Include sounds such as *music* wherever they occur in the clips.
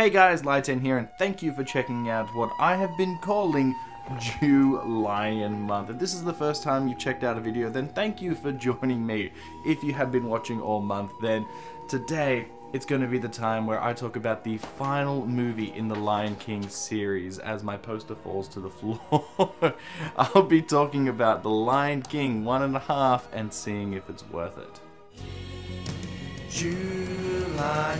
Hey guys, Lytane here, and thank you for checking out what I have been calling Lion Month. If this is the first time you've checked out a video, then thank you for joining me. If you have been watching all month, then today it's going to be the time where I talk about the final movie in the Lion King series as my poster falls to the *laughs* floor. I'll be talking about The Lion King one and a half and seeing if it's worth it. July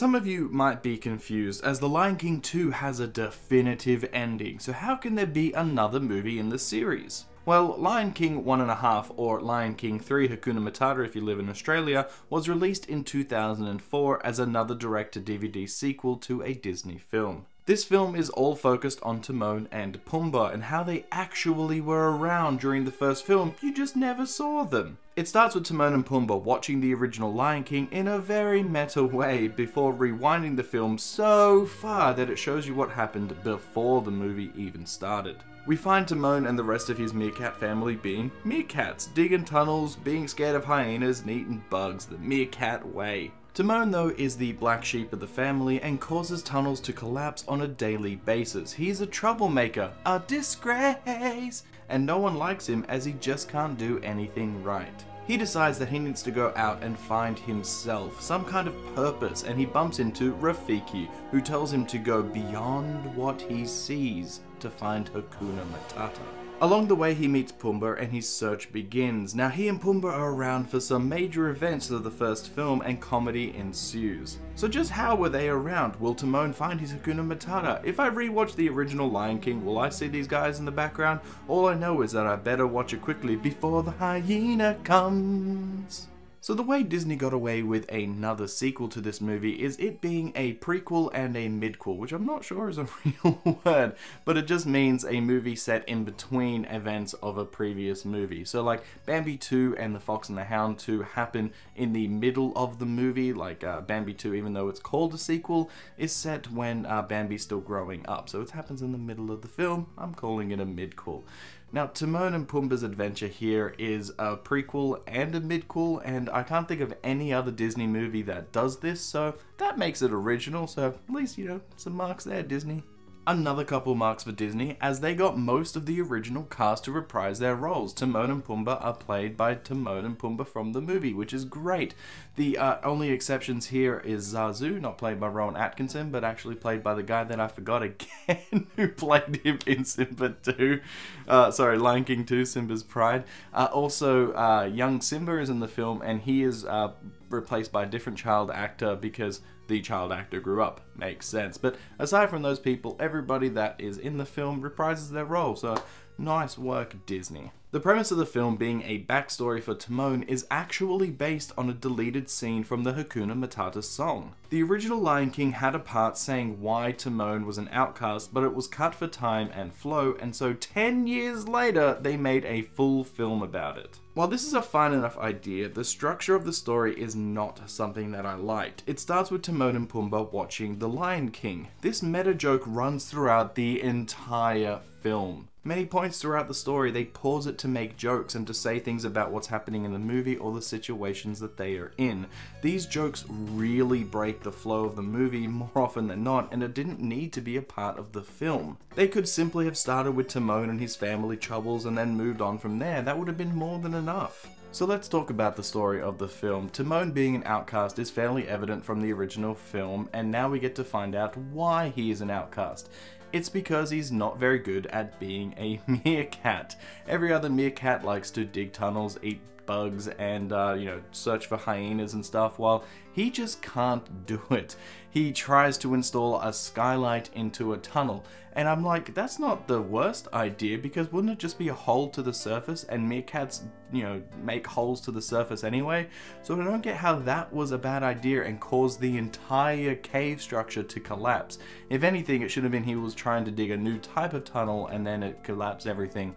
Some of you might be confused, as The Lion King 2 has a definitive ending, so how can there be another movie in the series? Well, Lion King 1.5 or Lion King 3 Hakuna Matata if you live in Australia was released in 2004 as another direct-to-DVD sequel to a Disney film. This film is all focused on Timon and Pumbaa and how they actually were around during the first film, you just never saw them. It starts with Timon and Pumbaa watching the original Lion King in a very meta way before rewinding the film so far that it shows you what happened before the movie even started. We find Timon and the rest of his meerkat family being meerkats, digging tunnels, being scared of hyenas and eating bugs the meerkat way. Timon though is the black sheep of the family and causes tunnels to collapse on a daily basis. He's a troublemaker, a disgrace, and no one likes him as he just can't do anything right. He decides that he needs to go out and find himself, some kind of purpose, and he bumps into Rafiki, who tells him to go beyond what he sees to find Hakuna Matata. Along the way he meets Pumbaa and his search begins. Now he and Pumbaa are around for some major events of the first film and comedy ensues. So just how were they around? Will Timon find his Hakuna Matata? If I rewatch the original Lion King, will I see these guys in the background? All I know is that I better watch it quickly before the hyena comes. So the way Disney got away with another sequel to this movie is it being a prequel and a midquel, which I'm not sure is a *laughs* real word, but it just means a movie set in between events of a previous movie. So like Bambi 2 and The Fox and the Hound 2 happen in the middle of the movie, like uh, Bambi 2, even though it's called a sequel, is set when uh, Bambi's still growing up. So it happens in the middle of the film, I'm calling it a midquel. Now, Timon and Pumbaa's adventure here is a prequel and a midquel, and I can't think of any other Disney movie that does this, so that makes it original, so at least, you know, some marks there, Disney another couple marks for Disney as they got most of the original cast to reprise their roles. Timon and Pumbaa are played by Timon and Pumbaa from the movie, which is great. The uh, only exceptions here is Zazu, not played by Rowan Atkinson, but actually played by the guy that I forgot again, *laughs* who played him in Simba 2. Uh, sorry, Lion King 2, Simba's Pride. Uh, also, uh, young Simba is in the film, and he is uh, replaced by a different child actor because the child actor grew up. Makes sense. But aside from those people, everybody that is in the film reprises their role, so nice work, Disney. The premise of the film being a backstory for Timon is actually based on a deleted scene from the Hakuna Matata song. The original Lion King had a part saying why Timon was an outcast, but it was cut for time and flow, and so 10 years later, they made a full film about it. While this is a fine enough idea, the structure of the story is not something that I liked. It starts with Timon and Pumbaa watching The Lion King. This meta joke runs throughout the entire film. Many points throughout the story, they pause it to make jokes and to say things about what's happening in the movie or the situations that they are in. These jokes really break the flow of the movie more often than not, and it didn't need to be a part of the film. They could simply have started with Timon and his family troubles and then moved on from there. That would have been more than enough. So let's talk about the story of the film. Timon being an outcast is fairly evident from the original film, and now we get to find out why he is an outcast. It's because he's not very good at being a *laughs* meerkat. Every other meerkat likes to dig tunnels, eat bugs, and, uh, you know, search for hyenas and stuff, while he just can't *laughs* do it. He tries to install a skylight into a tunnel, and I'm like, that's not the worst idea because wouldn't it just be a hole to the surface and meerkats, you know, make holes to the surface anyway? So I don't get how that was a bad idea and caused the entire cave structure to collapse. If anything, it should have been he was trying to dig a new type of tunnel and then it collapsed everything.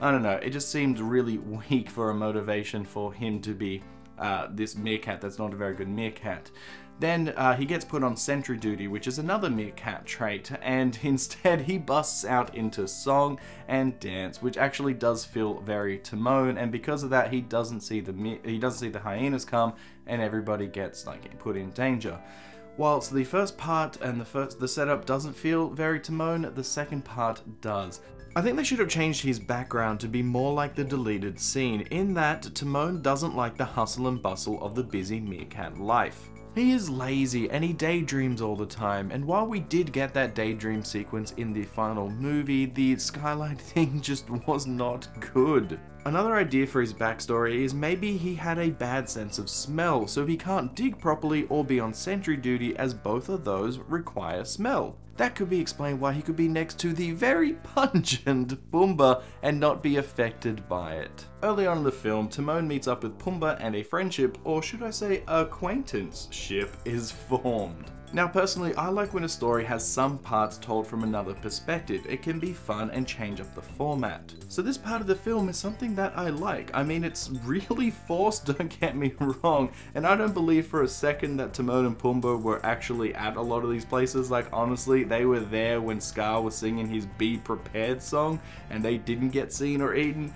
I don't know, it just seemed really weak for a motivation for him to be uh, this meerkat that's not a very good meerkat. Then uh, he gets put on sentry duty, which is another meerkat trait, and *laughs* instead he busts out into song and dance, which actually does feel very Timon, and because of that, he doesn't see the he doesn't see the hyenas come, and everybody gets like put in danger. Whilst the first part and the first the setup doesn't feel very Timon, the second part does. I think they should have changed his background to be more like the deleted scene, in that Timon doesn't like the hustle and bustle of the busy meerkat life. He is lazy and he daydreams all the time, and while we did get that daydream sequence in the final movie, the skyline *laughs* thing just was not good. Another idea for his backstory is maybe he had a bad sense of smell, so he can't dig properly or be on sentry duty as both of those require smell. That could be explained why he could be next to the very *laughs* pungent Pumbaa and not be affected by it. Early on in the film, Timon meets up with Pumbaa and a friendship, or should I say acquaintanceship, is *laughs* formed. Now personally, I like when a story has some parts told from another perspective. It can be fun and change up the format. So this part of the film is something that I like. I mean, it's *laughs* really forced, don't get me *laughs* wrong, and I don't believe for a second that Timon and Pumbaa were actually at a lot of these places. Like, honestly, they were there when Scar was singing his Be Prepared song, and they didn't get seen or eaten.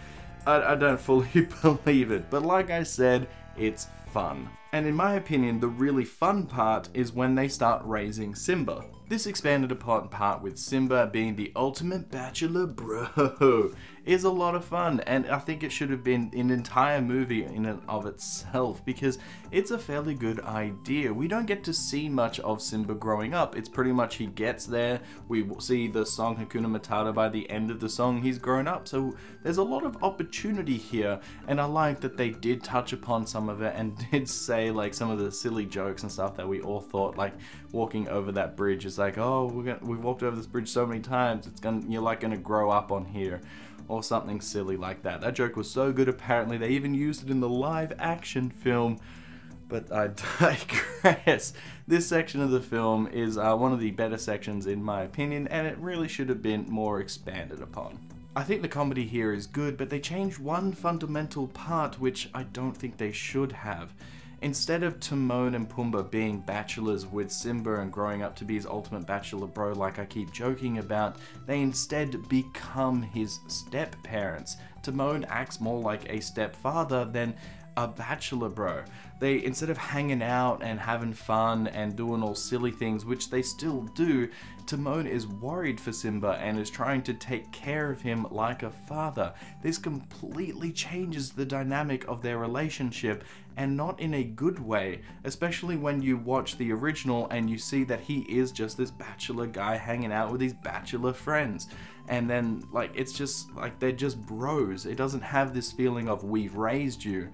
I, I don't *laughs* fully believe it, but like I said, it's fun. And in my opinion, the really fun part is when they start raising Simba. This expanded upon part with Simba being the ultimate bachelor bro *laughs* is a lot of fun and I think it should have been an entire movie in and of itself because it's a fairly good idea. We don't get to see much of Simba growing up. It's pretty much he gets there, we see the song Hakuna Matata by the end of the song he's grown up. So there's a lot of opportunity here and I like that they did touch upon some of it and *laughs* did say like some of the silly jokes and stuff that we all thought like walking over that bridge is like, oh, we're gonna, we've walked over this bridge so many times, it's gonna, you're like gonna grow up on here, or something silly like that. That joke was so good, apparently, they even used it in the live action film. But I *laughs* digress. This section of the film is uh, one of the better sections in my opinion, and it really should have been more expanded upon. I think the comedy here is good, but they changed one fundamental part which I don't think they should have. Instead of Timon and Pumbaa being bachelors with Simba and growing up to be his ultimate bachelor bro like I keep joking about, they instead become his step parents. Timon acts more like a stepfather than a bachelor bro. They, instead of hanging out and having fun and doing all silly things, which they still do, Timon is worried for Simba and is trying to take care of him like a father. This completely changes the dynamic of their relationship and not in a good way, especially when you watch the original and you see that he is just this bachelor guy hanging out with his bachelor friends. And then, like, it's just like they're just bros. It doesn't have this feeling of we've raised you.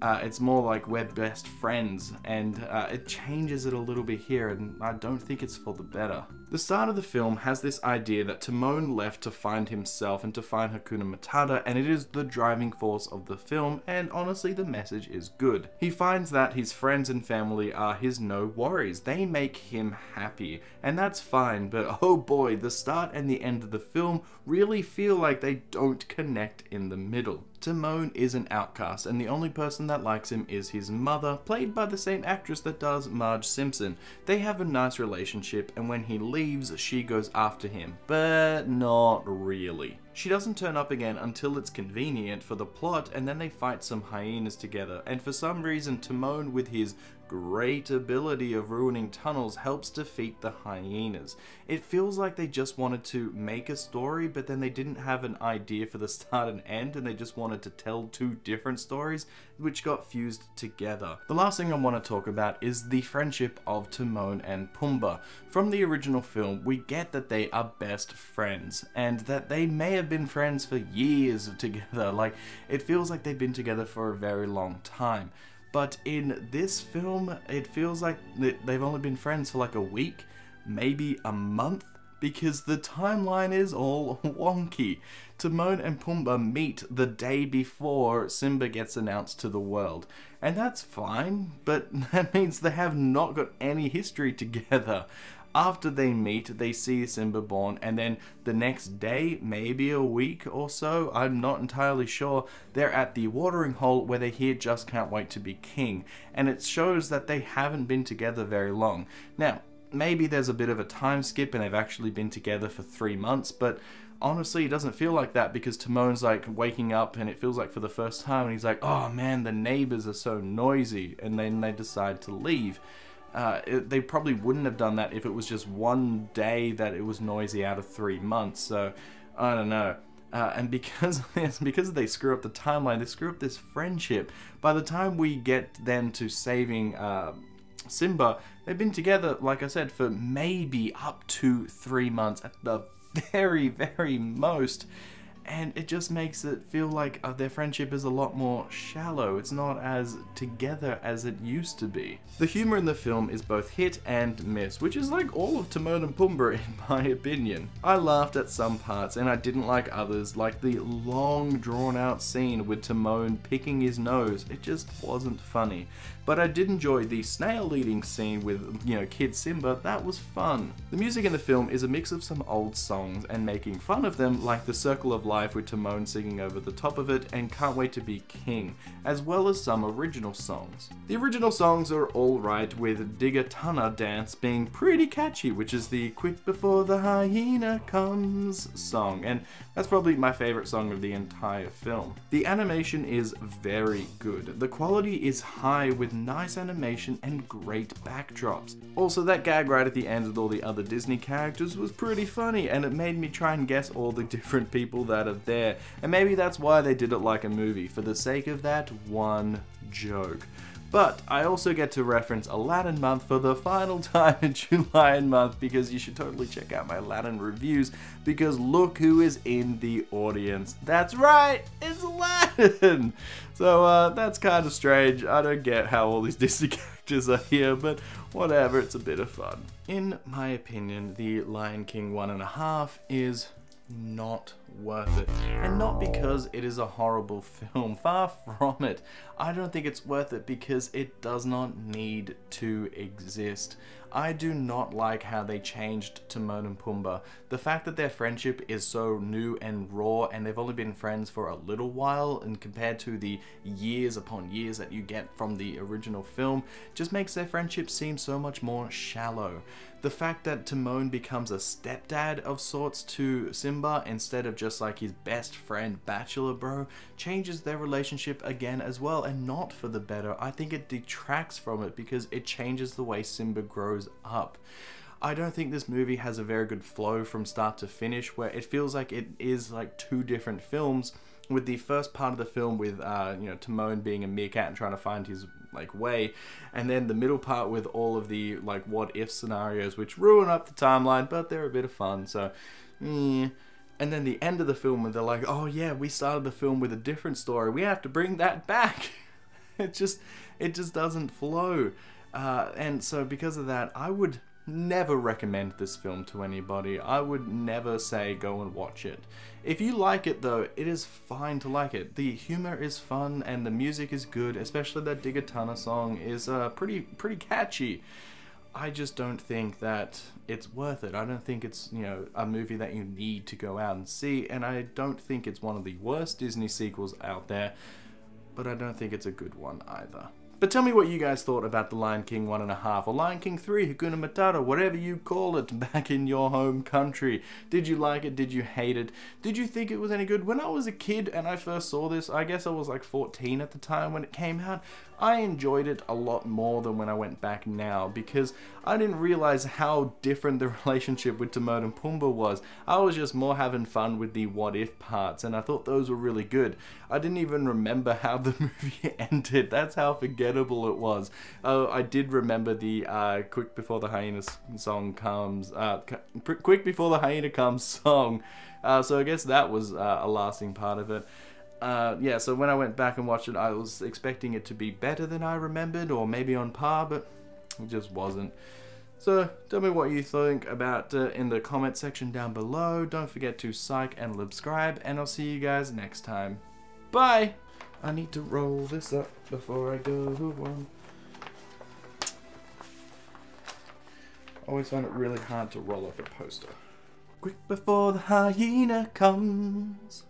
Uh, it's more like we're best friends, and uh, it changes it a little bit here, and I don't think it's for the better. The start of the film has this idea that Timon left to find himself and to find Hakuna Matata, and it is the driving force of the film, and honestly, the message is good. He finds that his friends and family are his no worries. They make him happy, and that's fine, but *laughs* oh boy, the start and the end of the film really feel like they don't connect in the middle. Timon is an outcast, and the only person that likes him is his mother, played by the same actress that does Marge Simpson. They have a nice relationship, and when he leaves, she goes after him, but not really. She doesn't turn up again until it's convenient for the plot, and then they fight some hyenas together, and for some reason Timon with his great ability of ruining tunnels helps defeat the hyenas. It feels like they just wanted to make a story, but then they didn't have an idea for the start and end, and they just wanted to tell two different stories, which got fused together. The last thing I want to talk about is the friendship of Timon and Pumbaa. From the original film, we get that they are best friends, and that they may have been friends for years together. *laughs* Like, it feels like they've been together for a very long time. But in this film, it feels like they've only been friends for like a week, maybe a month, because the timeline is all *laughs* wonky. Timon and Pumbaa meet the day before Simba gets announced to the world. And that's fine, but *laughs* that means they have not got any history together. After they meet, they see Simba born, and then the next day, maybe a week or so, I'm not entirely sure, they're at the watering hole where they hear Just Can't Wait to Be King, and it shows that they haven't been together very long. Now, maybe there's a bit of a time skip and they've actually been together for three months, but honestly, it doesn't feel like that because Timon's like waking up and it feels like for the first time, and he's like, oh man, the neighbors are so noisy, and then they decide to leave. Uh, it, they probably wouldn't have done that if it was just one day that it was noisy out of three months. So, I don't know. Uh, and because this, *laughs* because they screw up the timeline, they screw up this friendship. By the time we get them to saving uh, Simba, they've been together, like I said, for maybe up to three months at the *laughs* very, very most. And it just makes it feel like uh, their friendship is a lot more shallow. It's not as together as it used to be. The humor in the film is both hit and miss, which is like all of Timon and Pumbaa *laughs* in my opinion. I laughed at some parts and I didn't like others, like the long drawn out scene with Timon picking his nose. It just wasn't funny. But I did enjoy the snail eating scene with, you know, Kid Simba, that was fun. The music in the film is a mix of some old songs and making fun of them, like The Circle of Life with Timon singing over the top of it and Can't Wait to Be King, as well as some original songs. The original songs are alright, with Digga Tunnah Dance being pretty catchy, which is the Quick Before the Hyena Comes song, and that's probably my favourite song of the entire film. The animation is very good. The quality is high with nice animation and great backdrops. Also, that gag right at the end with all the other Disney characters was pretty funny, and it made me try and guess all the *laughs* different people that are there. And maybe that's why they did it like a movie, for the sake of that one joke. But I also get to reference Aladdin month for the final *laughs* time in Julion month because you should totally check out my Aladdin reviews because look who is in the audience. That's right, it's Aladdin! So uh, that's kind of strange. I don't get how all these *laughs* Disney characters are here, but whatever, it's a bit of fun. In my opinion, the Lion King one and a half is not worth it. And not because it is a horrible *laughs* film, far from it. I don't think it's worth it because it does not need to exist. I do not like how they changed Timon and Pumbaa. The fact that their friendship is so new and raw and they've only been friends for a little while and compared to the years upon years that you get from the original film just makes their friendship seem so much more shallow. The fact that Timon becomes a stepdad of sorts to Simba instead of just like his best friend bachelor bro changes their relationship again as well and not for the better. I think it detracts from it because it changes the way Simba grows up. I don't think this movie has a very good flow from start to finish where it feels like it is like two different films with the first part of the film with uh, you know Timon being a meerkat and trying to find his like way and then the middle part with all of the like what if scenarios which ruin up the timeline but they're a bit of fun so and then the end of the film when they're like oh yeah we started the film with a different story. We have to bring that back. *laughs* It just it just doesn't flow uh, and so because of that I would never recommend this film to anybody. I would never say go and watch it. If you like it though, it is fine to like it. The humor is fun and the music is good, especially that Digga Tunnah song is uh, pretty pretty catchy. I just don't think that it's worth it. I don't think it's, you know, a movie that you need to go out and see, and I don't think it's one of the worst Disney sequels out there, but I don't think it's a good one either. But tell me what you guys thought about The Lion King 1.5 or Lion King 3, Hakuna Matata, whatever you call it, *laughs* back in your home country. Did you like it? Did you hate it? Did you think it was any good? When I was a kid and I first saw this, I guess I was like 14 at the time when it came out, I enjoyed it a lot more than when I went back now because I didn't realize how different the *laughs* relationship with Timon and Pumbaa was. I was just more having fun with the what if parts and I thought those were really good. I didn't even remember how *laughs* the movie ended. That's how forgettable it was. Oh, I did remember the uh, Quick Before the Hyena song comes, uh, Quick Before the Hyena Comes song. Uh, so I guess that was uh, a lasting part of it uh, yeah, so when I went back and watched it, I was expecting it to be better than I remembered, or maybe on par, but it just wasn't. So tell me what you think about uh, in the comment section down below. Don't forget to psych and subscribe, and I'll see you guys next time. Bye! I need to roll this up before I go on. always find it really hard to roll up a poster. Quick before the hyena comes.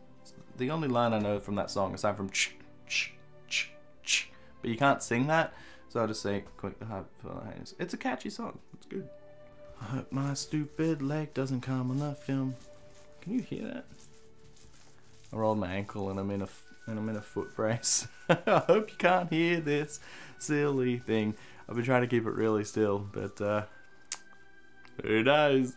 The only line I know from that song, aside from ch ch ch ch. But you can't sing that, so I'll just say quick before the hyenas. It's a catchy song. It's good. I hope my stupid leg doesn't come on the film. Can you hear that? I rolled my ankle and I'm in a and I'm in a foot brace. *laughs* I hope you can't hear this silly thing. I've been trying to keep it really still, but uh, who knows?